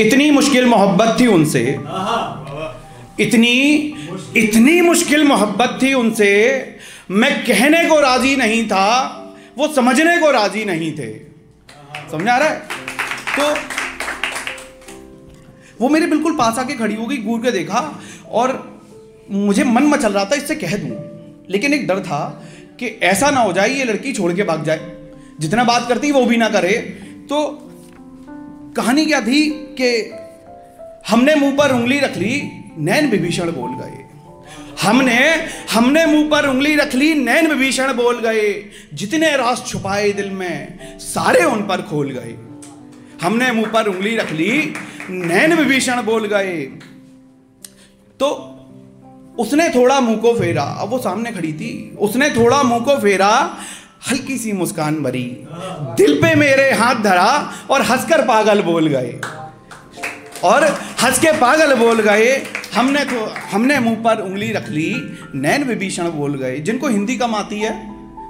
इतनी मुश्किल मोहब्बत थी उनसे। इतनी इतनी मुश्किल मोहब्बत थी उनसे, मैं कहने को राज़ी नहीं था, वो समझने को राज़ी नहीं थे। समझ आ रहा है? तो वो मेरे बिल्कुल पास आके खड़ी हो गई घूर के देखा, और मुझे मन मचल रहा था, इससे कह दूँ। लेकिन एक डर था कि ऐसा ना हो जाए, ये लड़की छोड़ के भाग जाए। जितना बात करती, वो भी ना करे। तो कहानी क्या थी कि हमने मुँह पर उंगली रख ली, नैन विभीषण बोल गए। हमने हमने मुँह पर उंगली रख ली, नैन विभीषण बोल गए। जितने रास छुपाए दिल में, सारे उन पर खोल गए। हमने मुँह पर उंगली रख ली, नैन विभीषण बोल गए। तो उसने थोड़ा मुँह को फेरा, अब वो सामने खड़ी थी। उसने थोड़ा मुँह को फेरा हल्की सी मुस्कान भरी। दिल पे मेरे हाथ धरा और हंसकर पागल बोल गए। और हंस के पागल बोल गए। हमने तो हमने मुँह पर उंगली रख ली, नैन विभीषण बोल गए। जिनको हिंदी कम आती है,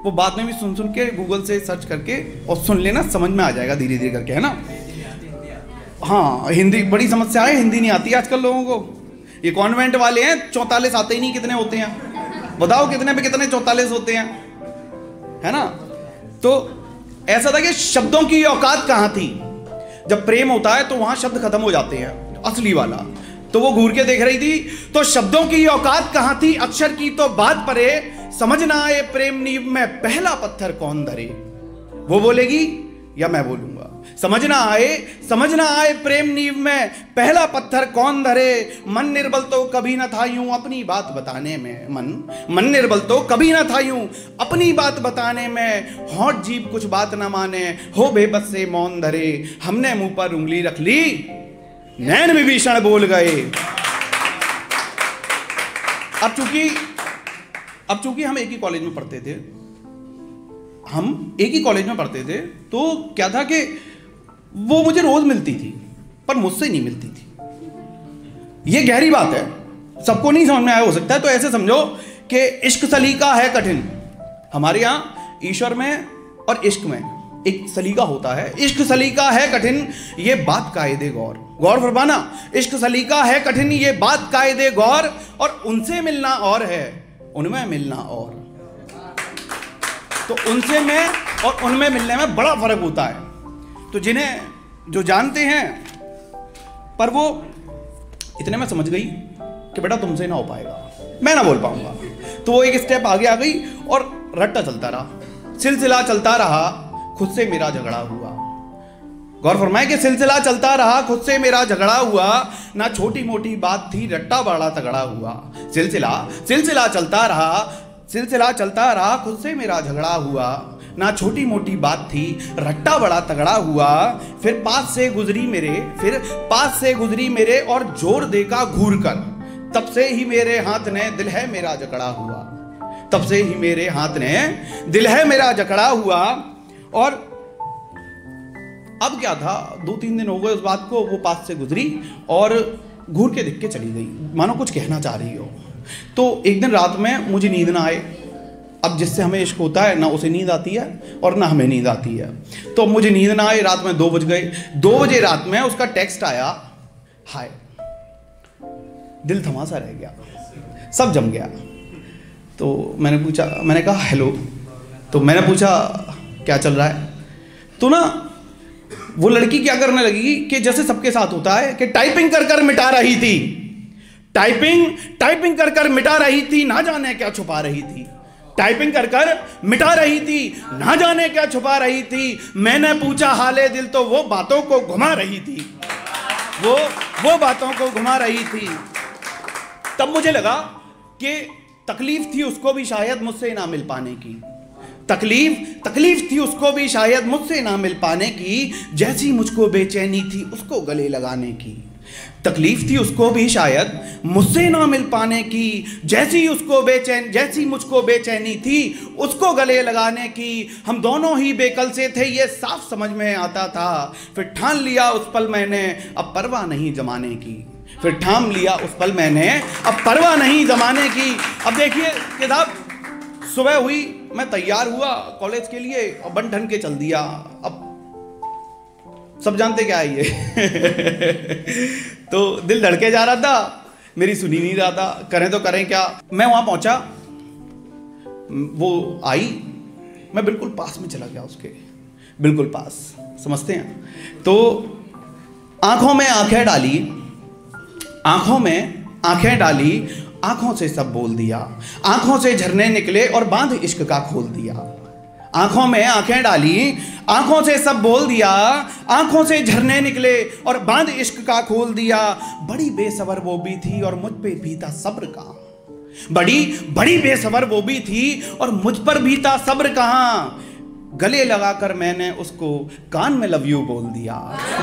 वो बाद में भी सुन सुन के गूगल से सर्च करके और सुन लेना, समझ में आ जाएगा धीरे धीरे करके, है ना? हाँ हिंदी, बड़ी समस्या है, हिंदी नहीं आती आजकल लोगों को। ये कॉन्वेंट वाले हैं, चौतालीस आते ही नहीं कितने होते हैं। बताओ कितने पे कितने चौतालीस होते हैं। है ना? तो ऐसा था कि शब्दों की औकात कहाँ थी? जब प्रेम होता है तो वहाँ शब्द खत्म हो जाते हैं, असली वाला। तो वो घूर के देख रही थी तो शब्दों की औकात कहाँ थी? अक्षर की तो बात परे, समझ ना आए प्रेम नींव में पहला पत्थर कौन धरे? वो बोलेगी या मैं बोलूँगा समझना आए समझना आए प्रेम नीव में, पहला पत्थर कौन धरे? मन निर्बल तो कभी ना था यूँ अपनी बात बताने में, मन। मन निर्बल तो कभी ना था यूँ अपनी बात बताने में। हॉट जीप कुछ बात ना माने, हो बेबस से मौन धरे। हमने मुँह पर उंगली रख ली, नैन विभीषण बोल गए। अब चूँकि अब चूँकि हम एक ही कॉलेज में पढ़ते थे, हम एक ही कॉलेज में पढ़ते थे तो क्या था कि वो मुझे रोज मिलती थी, पर मुझसे नहीं मिलती थी। ये गहरी बात है। सबको नहीं समझ में आया, हो सकता है तो ऐसे समझो कि इश्क सलीका है कठिन। हमारे यहाँ ईश्वर में और इश्क में एक सलीका होता है। इश्क सलीका है कठिन, ये बात कायदे गौर। गौर फरमाना, इश्क सलीका है कठिन, ये बात कायदे गौर, और उनसे मिलना और है, उनमें मिलना और। तो उनसे में और उनमें मिलने में बड़ा फ़र्क होता है। तो जिन्हें जो जानते हैं, पर वो इतने में समझ गई कि बेटा तुमसे ना हो पाएगा। मैं ना बोल पाऊँगा। तो वो एक स्टेप आगे आ गई और रट्टा चलता रहा। सिलसिला चलता रहा, खुद से मेरा झगड़ा हुआ। गौर फरमाए कि सिलसिला चलता रहा, खुद से मेरा झगड़ा हुआ। ना छोटी मोटी बात थी रट्टा बड़ा तगड़ा हुआ। सिलसिला सिलसिला चलता रहा, सिलसिला चलता रहा, खुद से मेरा झगड़ा हुआ। ना छोटी मोटी बात थी। रट्टा बड़ा तगड़ा हुआ। फिर पास से गुजरी मेरे, फिर पास से गुजरी मेरे और ज़ोर देखा घूर कर तब से ही मेरे हाथ ने दिल है मेरा जकड़ा हुआ। तब से ही मेरे हाथ ने दिल है मेरा जकड़ा हुआ। और अब क्या था? दो तीन दिन हो गए उस बात को, वो पास से गुजरी और घूर के दिख के चली गई। मानो कुछ कहना चाह रही हो। तो एक दिन रात में मुझे नींद ना आए। अब जिससे हमें इश्क होता है, ना उसे नींद आती है और ना हमें नींद आती है। तो मुझे नींद ना आई, रात में दो बज गए। दो बजे रात में उसका टेक्स्ट आया, हाय, दिल थमासा रह गया, सब जम गया। तो मैंने पूछा, मैंने कहा, हेलो। तो मैंने पूछा, क्या चल रहा है? तो ना, वो लड़की क्या करने लगी कि जैसे सबके साथ होता है कि टाइपिंग कर कर मिटा रही थी। टाइपिंग टाइपिंग कर कर मिटा रही थी, ना जाने क्या छुपा रही थी। टाइपिंग कर कर मिटा रही थी, ना जाने क्या छुपा रही थी। मैंने पूछा, हाले दिल तो वो बातों को घुमा रही थी। वो वो बातों को घुमा रही थी। तब मुझे लगा कि तकलीफ़ थी उसको भी शायद मुझसे ना मिल पाने की। तकलीफ़ तकलीफ़ थी उसको भी शायद मुझसे ना मिल पाने की, जैसी मुझको बेचैनी थी उसको गले लगाने की। तकलीफ़ थी उसको भी शायद, मुझसे ना मिल पाने की, जैसी उसको बेचैन, जैसी मुझको बेचैनी थी, उसको गले लगाने की, हम दोनों ही बेकल से थे, ये साफ़ समझ में आता था। फिर ठान लिया उस पल मैंने, अब परवाह नहीं जमाने की। फिर ठाम लिया उस पल मैंने, अब परवाह नहीं जमाने की। अब देखिए, किताब सुबह हुई, मैं तैयार हुआ कॉलेज के लिए और बन ठन के चल दिया। अब सब जानते क्या है ये? तो दिल धड़के जा रहा था, मेरी सुनी नहीं रहा था, करें तो करें क्या? मैं वहाँ पहुँचा, वो आई, मैं बिल्कुल पास में चला गया उसके, बिल्कुल पास, समझते हैं? तो आँखों में आँखें डाली, आँखों में आँखें डाली, आँखों से सब बोल दिया, आँखों से झरने निकले और बाँध इश्क का खोल दिया। आँखों में आँखें डाली आँखों से सब बोल दिया, आँखों से झरने निकले और बाँध इश्क का खोल दिया। बड़ी बेसबर वो भी थी और मुझ पे था सब्र का बड़ी बड़ी बेसबर वो भी थी और मुझ पर भी था सब्र कहाँ? गले लगाकर मैंने उसको कान में लव यू बोल दिया।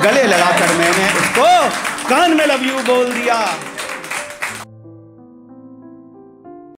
गले लगाकर मैंने उसको कान में लव यू बोल दिया।